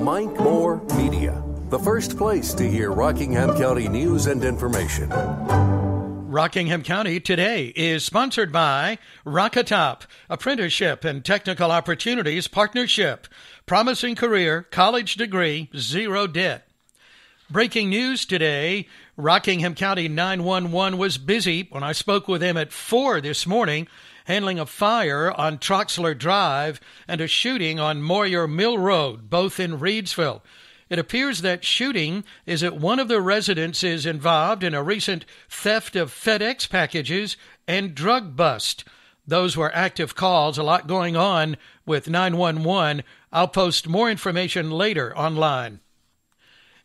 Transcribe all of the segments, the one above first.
Mike Moore Media, the first place to hear Rockingham County news and information. Rockingham County today is sponsored by Rockatop, a Apprenticeship and Technical Opportunities Partnership, Promising Career, College Degree, Zero Debt. Breaking news today Rockingham County 911 was busy when I spoke with them at 4 this morning, handling a fire on Troxler Drive and a shooting on Moyer Mill Road, both in Reidsville. It appears that shooting is at one of the residences involved in a recent theft of FedEx packages and drug bust. Those were active calls, a lot going on with 911. I'll post more information later online.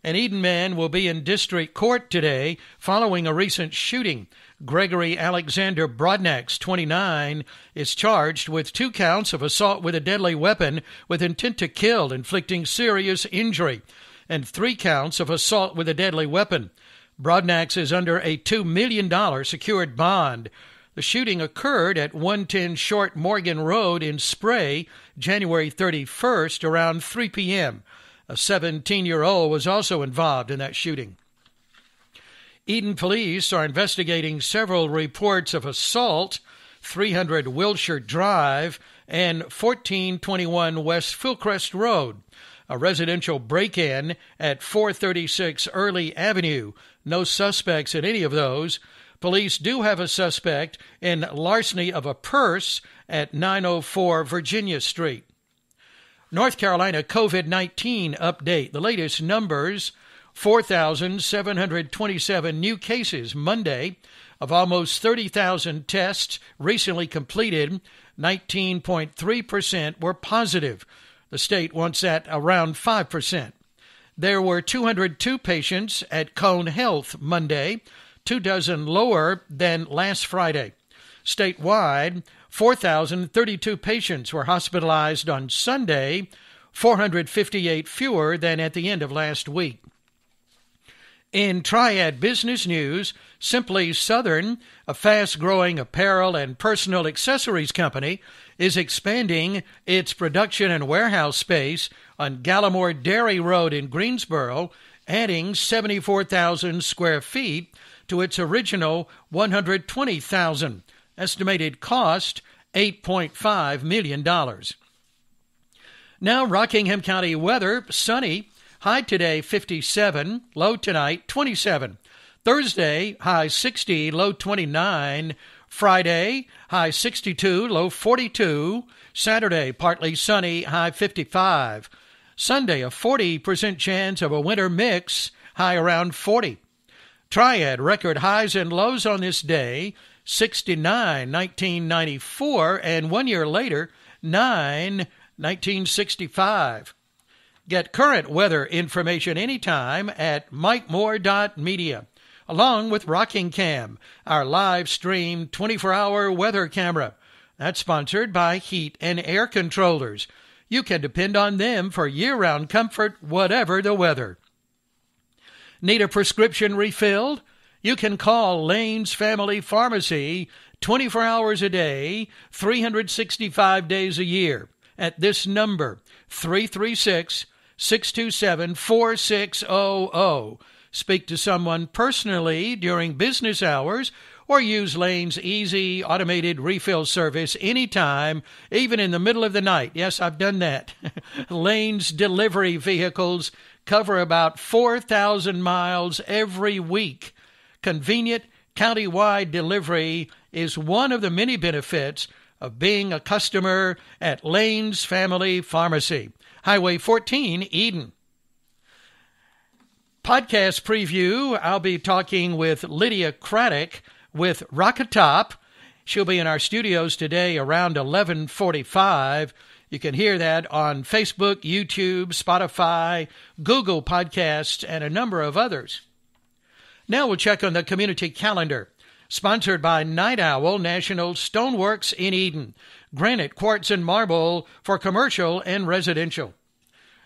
An Eden man will be in district court today following a recent shooting. Gregory Alexander Brodnax, 29, is charged with two counts of assault with a deadly weapon with intent to kill, inflicting serious injury, and three counts of assault with a deadly weapon. Brodnax is under a $2 million secured bond. The shooting occurred at 110 Short Morgan Road in Spray, January 31st, around 3 p.m. A 17 year old was also involved in that shooting. Eden police are investigating several reports of assault, 300 Wilshire Drive and 1421 West Fillcrest Road, a residential break in at 436 Early Avenue. No suspects in any of those. Police do have a suspect in larceny of a purse at 904 Virginia Street. North Carolina COVID 19 update. The latest numbers 4,727 new cases Monday of almost 30,000 tests recently completed. 19.3% were positive. The state wants that around 5%. There were 202 patients at Cone Health Monday, two dozen lower than last Friday. Statewide, 4,032 patients were hospitalized on Sunday, 458 fewer than at the end of last week. In Triad Business News, Simply Southern, a fast growing apparel and personal accessories company, is expanding its production and warehouse space on Gallimore Dairy Road in Greensboro, adding 74,000 square feet to its original 120,000. Estimated cost $8.5 million. Now, Rockingham County weather sunny, high today 57, low tonight 27. Thursday, high 60, low 29. Friday, high 62, low 42. Saturday, partly sunny, high 55. Sunday, a 40% chance of a winter mix, high around 40. Triad record highs and lows on this day 69, 1994, and one year later, 9, 1965. Get current weather information anytime at mikemoore.media, along with Rockingham, our live stream 24 hour weather camera. That's sponsored by Heat and Air Controllers. You can depend on them for year round comfort, whatever the weather. Need a prescription refilled? You can call Lane's Family Pharmacy 24 hours a day, 365 days a year at this number 336 627 4600. Speak to someone personally during business hours or use Lane's easy automated refill service anytime, even in the middle of the night. Yes, I've done that. Lane's delivery vehicles cover about 4,000 miles every week. Convenient county-wide delivery is one of the many benefits of being a customer at Lane's Family Pharmacy, Highway 14, Eden. Podcast preview I'll be talking with Lydia Craddock with Rockatop. She'll be in our studios today around 1145. You can hear that on Facebook, YouTube, Spotify, Google Podcasts, and a number of others. Now we'll check on the community calendar. Sponsored by Night Owl National Stoneworks in Eden. Granite, quartz, and marble for commercial and residential.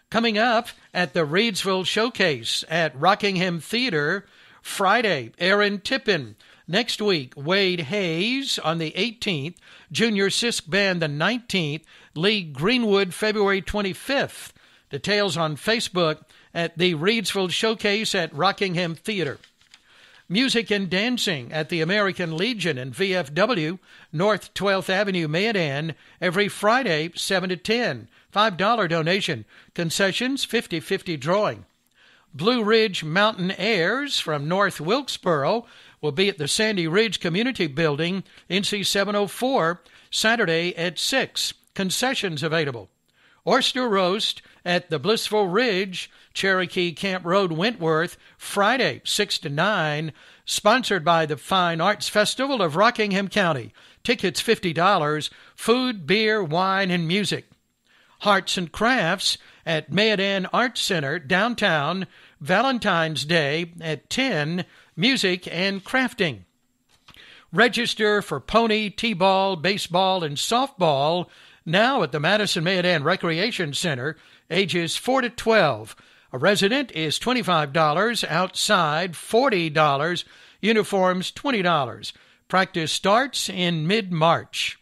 Coming up at the Reidsville Showcase at Rockingham Theater, Friday, Aaron Tippin. Next week, Wade Hayes on the 18th, Junior Sisk Band the 19th, Lee Greenwood February 25th. Details on Facebook at the Reidsville Showcase at Rockingham Theater. Music and dancing at the American Legion in VFW, North 12th Avenue, Mayodan, every Friday, 7 to 10. $5 donation. Concessions, 50 50 drawing. Blue Ridge Mountain Airs from North Wilkesboro will be at the Sandy Ridge Community Building, NC 704, Saturday at 6. Concessions available. Oyster Roast at the Blissful Ridge, Cherokee Camp Road, Wentworth, Friday, 6 to 9, sponsored by the Fine Arts Festival of Rockingham County. Tickets $50, food, beer, wine, and music. Arts and Crafts at Mayodan Arts Center, downtown, Valentine's Day at 10, music and crafting. Register for pony, t-ball, baseball, and softball now at the Madison Mayodan Recreation Center, ages 4 to 12. A resident is $25, outside $40, uniforms $20. Practice starts in mid March.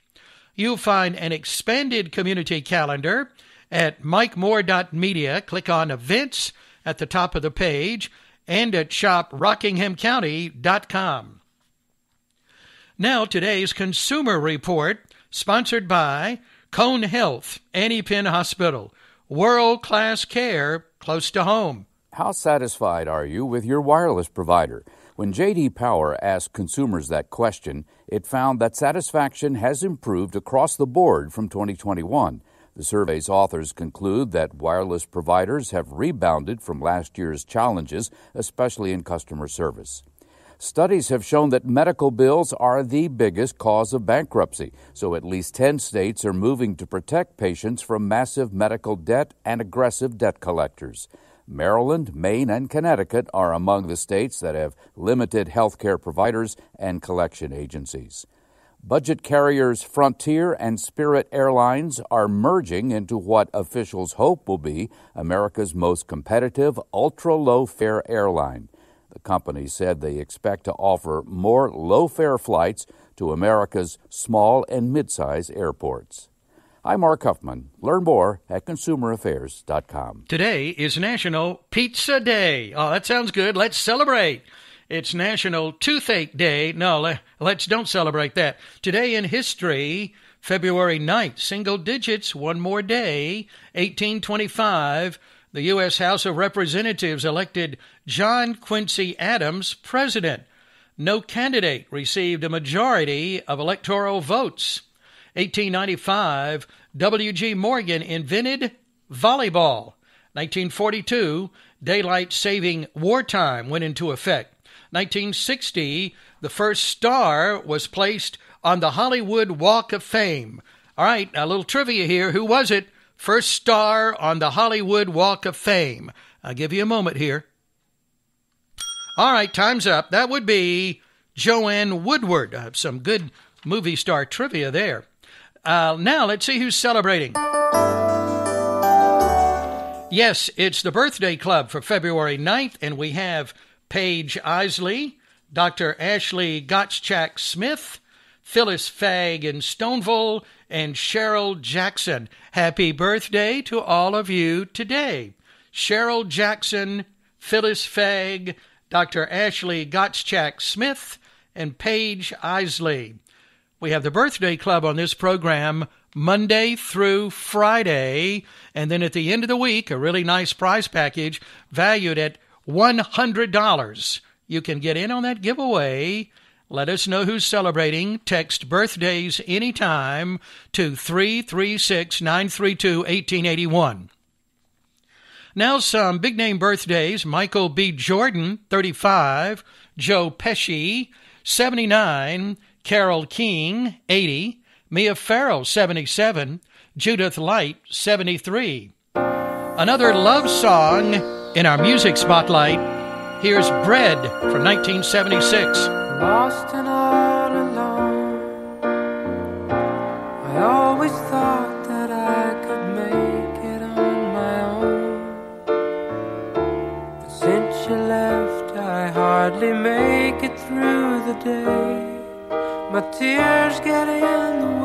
You'll find an expanded community calendar at mikemoore.media. Click on events at the top of the page and at shoprockinghamcounty.com. Now, today's consumer report, sponsored by Cone Health, Annie Penn Hospital, world class care close to home. How satisfied are you with your wireless provider? When JD Power asked consumers that question, it found that satisfaction has improved across the board from 2021. The survey's authors conclude that wireless providers have rebounded from last year's challenges, especially in customer service. Studies have shown that medical bills are the biggest cause of bankruptcy, so at least 10 states are moving to protect patients from massive medical debt and aggressive debt collectors. Maryland, Maine, and Connecticut are among the states that have limited health care providers and collection agencies. Budget carriers Frontier and Spirit Airlines are merging into what officials hope will be America's most competitive ultra low fare airline. The company said they expect to offer more low fare flights to America's small and mid-size airports. I'm Mark Huffman. Learn more at consumeraffairs.com. Today is National Pizza Day. Oh, that sounds good. Let's celebrate. It's National Toothache Day. No, let's don't celebrate that. Today in history, February 9th, single digits, one more day, 1825 the U.S. House of Representatives elected John Quincy Adams president. No candidate received a majority of electoral votes. 1895, W.G. Morgan invented volleyball. 1942, daylight saving wartime went into effect. 1960, the first star was placed on the Hollywood Walk of Fame. All right, a little trivia here. Who was it? First star on the Hollywood Walk of Fame. I'll give you a moment here. All right, time's up. That would be Joanne Woodward. I have some good movie star trivia there. Uh, now, let's see who's celebrating. Yes, it's the birthday club for February 9th, and we have Paige Isley, Dr. Ashley Gottschalk Smith, Phyllis Fagg in Stoneville, and Cheryl Jackson. Happy birthday to all of you today. Cheryl Jackson, Phyllis Fagg, Dr. Ashley Gottschalk Smith, and Paige Isley. We have the birthday club on this program Monday through Friday, and then at the end of the week, a really nice prize package valued at $100. You can get in on that giveaway let us know who's celebrating. Text birthdays anytime to 336 932 1881. Now, some big name birthdays Michael B. Jordan, 35, Joe Pesci, 79, Carole King, 80, Mia Farrow, 77, Judith Light, 73. Another love song in our music spotlight. Here's Bread from 1976 lost and all alone. I always thought that I could make it on my own. But since you left, I hardly make it through the day. My tears get in the way,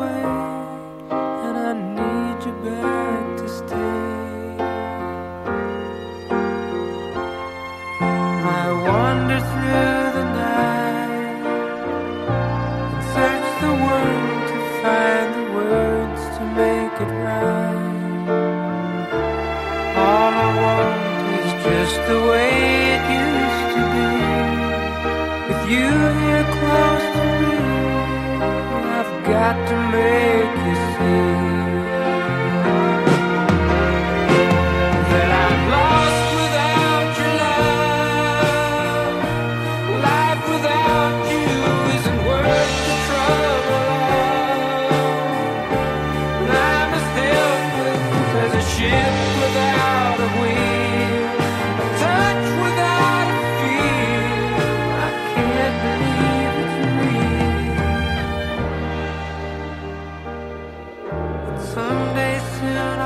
someday soon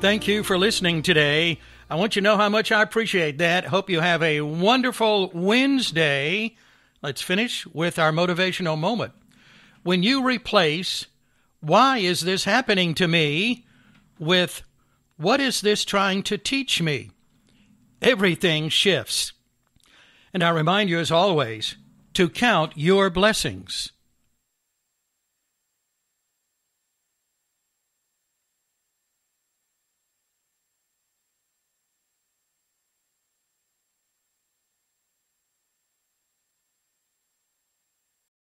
Thank you for listening today. I want you to know how much I appreciate that. Hope you have a wonderful Wednesday. Let's finish with our motivational moment. When you replace, why is this happening to me, with what is this trying to teach me? Everything shifts. And I remind you, as always, to count your blessings.